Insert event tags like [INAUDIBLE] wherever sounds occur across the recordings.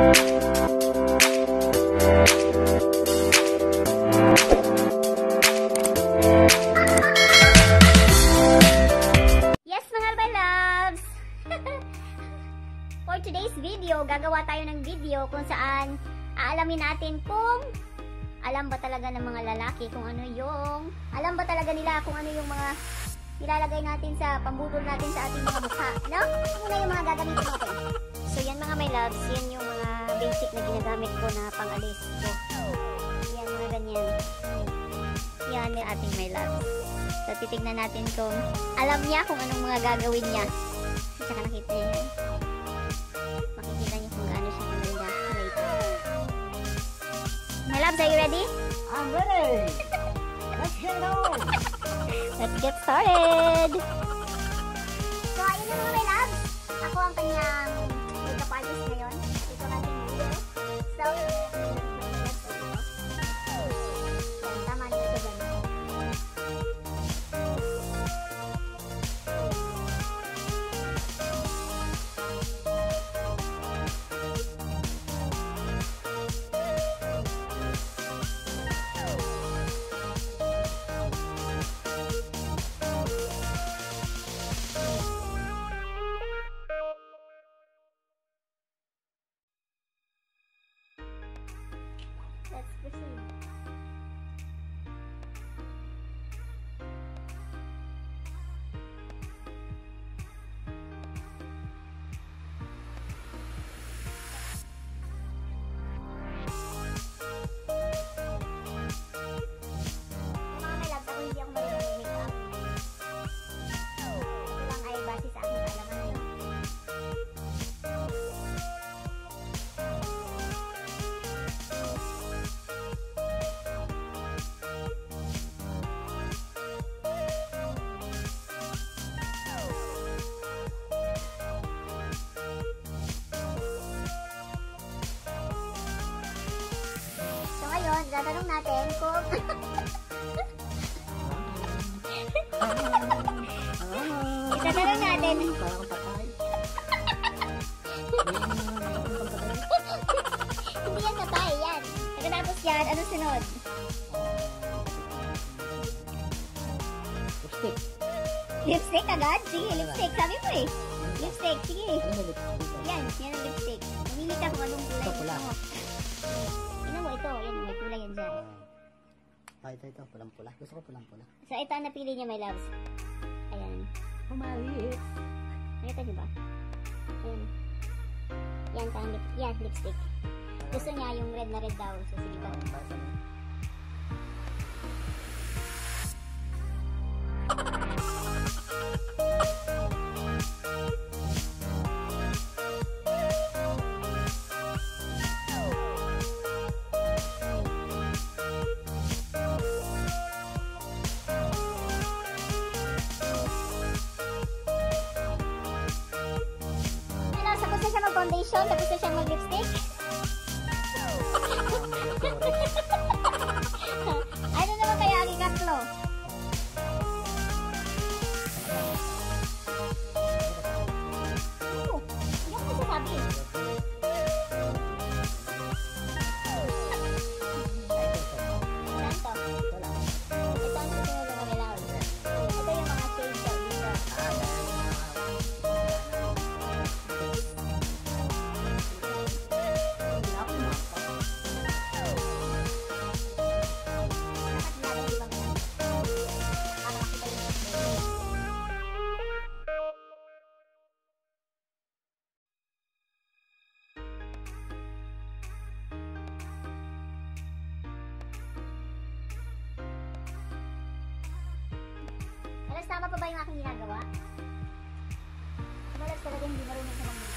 [LAUGHS] video, gagawa tayo ng video kung saan aalamin natin kung alam ba talaga ng mga lalaki kung ano yung alam ba talaga nila kung ano yung mga nilalagay natin sa pambudol natin sa ating mga mukha. No? Muna yung mga gagamitin natin. So yan mga my loves, yan yung mga basic na ginagamit ko na pangalis ko. Yan mga ganyan. Yan yung ating my loves. So, titignan natin kung alam niya kung anong mga gagawin niya. Tsaka nakita niya yan. Makikita niyo kung gaano siya maganda later. My loves, are you ready? I'm ready. Let's get it on. Let's get started! So, ayun na mga my loves. Ako ang kanyang makeup artist ngayon. So, tatanong natin kung Itatanong natin. Hindi yan patay, yan. Pagkatapos yan, ano sunod? Lipstick. Lipstick agad? Sige, lipstick. Sabi mo eh. Lipstick, sige. Ano? Yan, yan ang lipstick. Mamili ka kung anong kulay Ito, pula. Tingnan mo ito. Yan, yan dyan. Ah, ito, ito. Pulang-pula. Gusto ko pulang-pula. So, ito ang napili niya, my loves. Ayan. Pumalit. Nakita niyo ba? Ayan. Yan, tang lip, yan, lipstick. Gusto niya yung red na red daw. So, sige ba? Ano, mag-foundation? Tapos na siya mag-lipstick? Ba yung aking ginagawa? Malas talaga hindi marunong sa mag-makeup.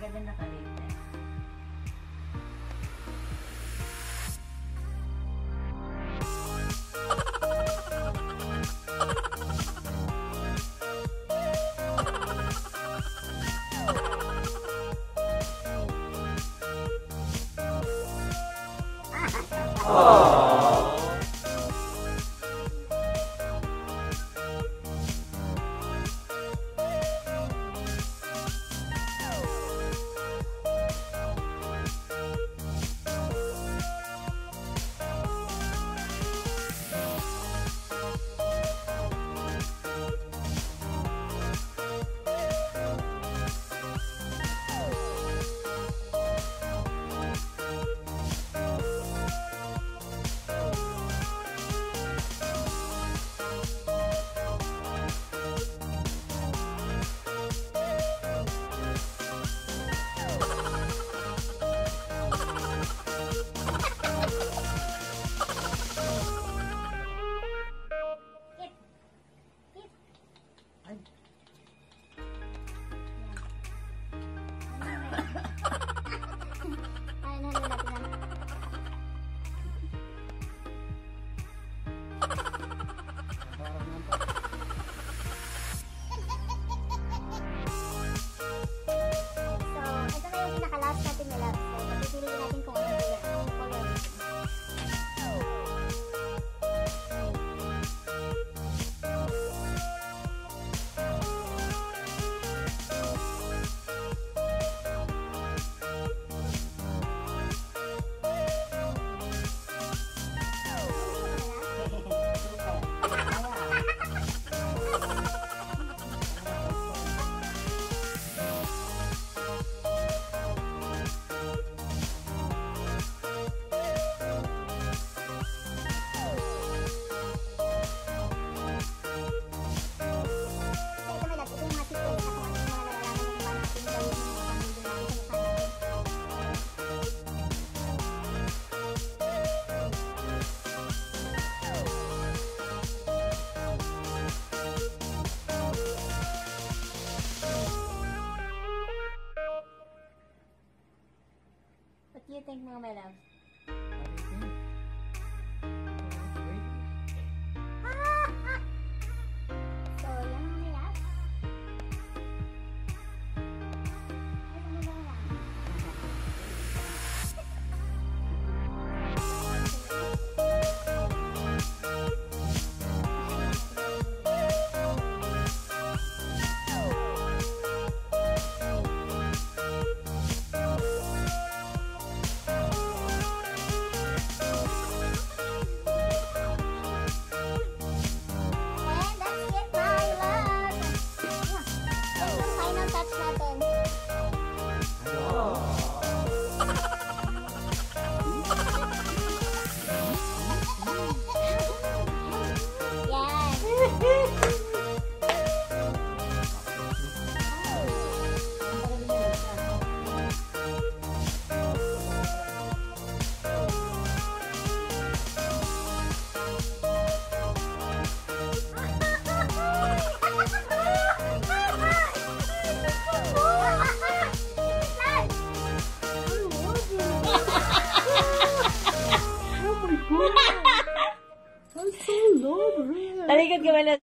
Ganda na kalite. You think, mga my love? Talikod ka